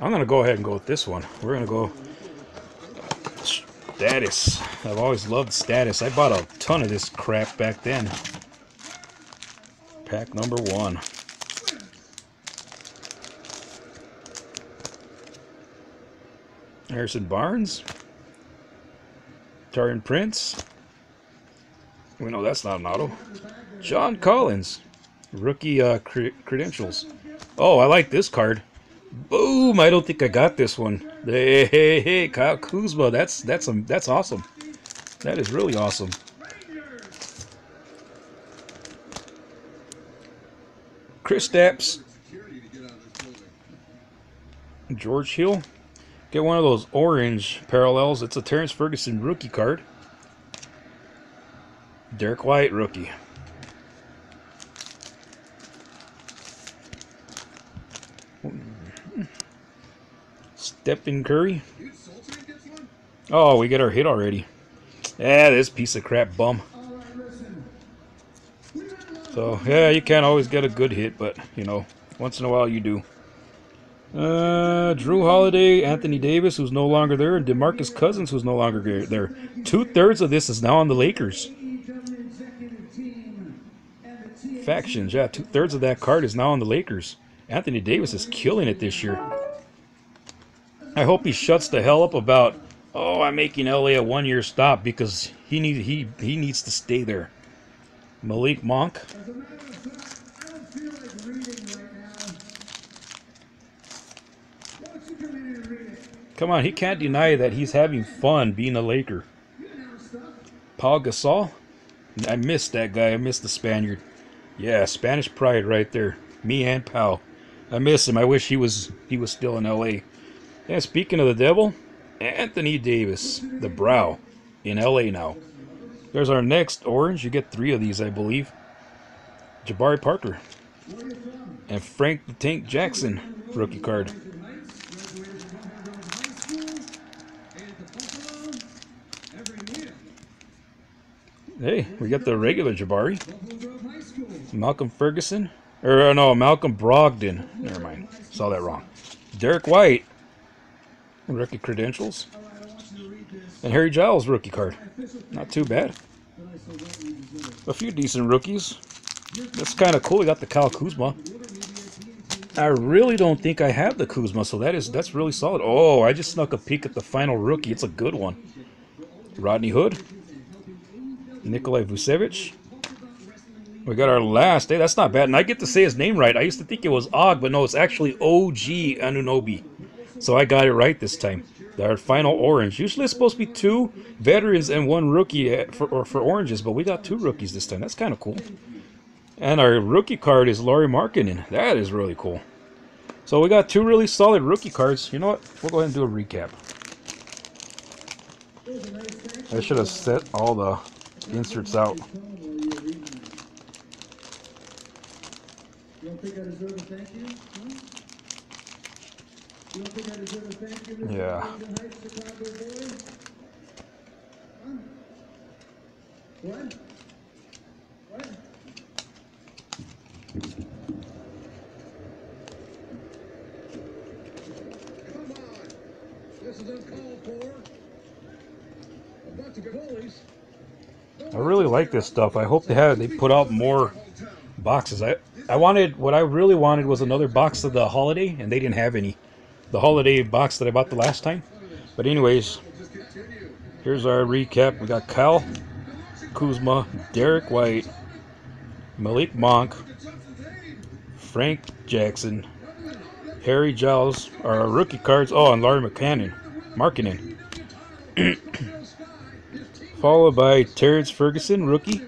I'm gonna go ahead and go with this one. We're gonna go status. I've always loved status. I bought a ton of this crap back then. Pack number one. Harrison Barnes. Taurean Prince. We know that's not an auto. John Collins. Rookie uh, cre credentials. Oh, I like this card. Boom! I don't think I got this one. Hey, hey, hey, Kyle Kuzma. That's that's um, that's awesome. That is really awesome. Kristaps. George Hill. Get one of those orange parallels. It's a Terrance Ferguson rookie card. Derrick White rookie. Stephen Curry. Oh, we get our hit already. Yeah, this piece of crap bum. So, yeah, you can't always get a good hit, but, you know, once in a while you do. Uh, Jrue Holiday, Anthony Davis, who's no longer there, and DeMarcus Cousins, who's no longer there. Two-thirds of this is now on the Lakers. Factions, yeah, two-thirds of that card is now on the Lakers. Anthony Davis is killing it this year. I hope he shuts the hell up about, oh, I'm making LA a one-year stop because he need he he needs to stay there. Malik Monk. Come on, he can't deny that he's having fun being a Laker. Paul Gasol. I missed that guy. I missed the Spaniard. Yeah, Spanish pride right there. Me and Pal. I miss him. I wish he was he was still in LA. Yeah, speaking of the devil, Anthony Davis, the brow, in LA now. There's our next orange. You get three of these, I believe. Jabari Parker. And Frank the Tank Jackson, rookie card. Hey, we got the regular Jabari. Malcolm Ferguson. Or, uh, no, Malcolm Brogdon. Never mind. Saw that wrong. Derrick White. Rookie credentials. And Harry Giles rookie card. Not too bad. A few decent rookies. That's kind of cool. We got the Kyle Kuzma. I really don't think I have the Kuzma, so that is that's really solid. Oh, I just snuck a peek at the final rookie. It's a good one. Rodney Hood. Nikolai Vucevic. We got our last. Hey, that's not bad. And I get to say his name right. I used to think it was Og, but no, it's actually OG Anunoby. So I got it right this time. Our final orange. Usually it's supposed to be two veterans and one rookie eh, for, for oranges, but we got two rookies this time. That's kind of cool. And our rookie card is Lauri Markkanen. That is really cool. So we got two really solid rookie cards. You know what? We'll go ahead and do a recap. I should have set all the inserts out. Yeah. Come on. This is uncalled for. I really like this stuff. I hope they have they put out more boxes. I I wanted what I really wanted was another box of the holiday, and they didn't have any. The holiday box that I bought the last time. But anyways, here's our recap. We got Kyle, Kuzma, Derrick White, Malik Monk, Frank Jackson, Harry Giles, our rookie cards. Oh, and Larry McCannon, Markkanen. Followed by Terrance Ferguson, rookie.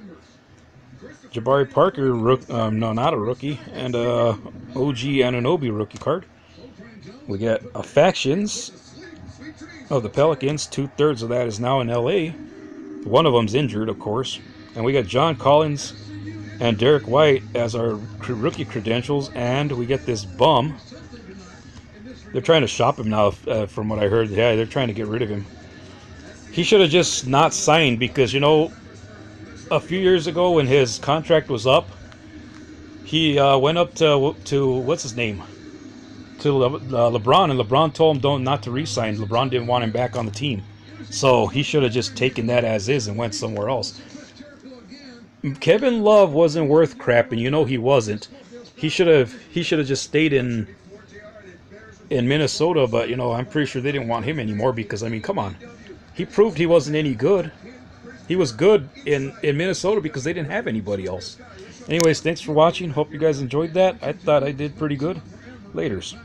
Jabari Parker, rook, um, no, not a rookie, and uh, OG Anunoby rookie card. We got a factions of the Pelicans. Two thirds of that is now in LA. One of them's injured, of course. And we got John Collins and Derrick White as our rookie credentials. And we get this bum. They're trying to shop him now, uh, from what I heard. Yeah, they're trying to get rid of him. He should have just not signed because, you know, a few years ago when his contract was up, he uh, went up to, to what's his name? To Le- uh, LeBron, and LeBron told him don't not to resign. LeBron didn't want him back on the team, so he should have just taken that as is and went somewhere else. Kevin Love wasn't worth crap, and you know he wasn't. He should have he should have just stayed in in Minnesota, but you know I'm pretty sure they didn't want him anymore because I mean, come on, he proved he wasn't any good. He was good in in Minnesota because they didn't have anybody else. Anyways, thanks for watching. Hope you guys enjoyed that. I thought I did pretty good. Laters.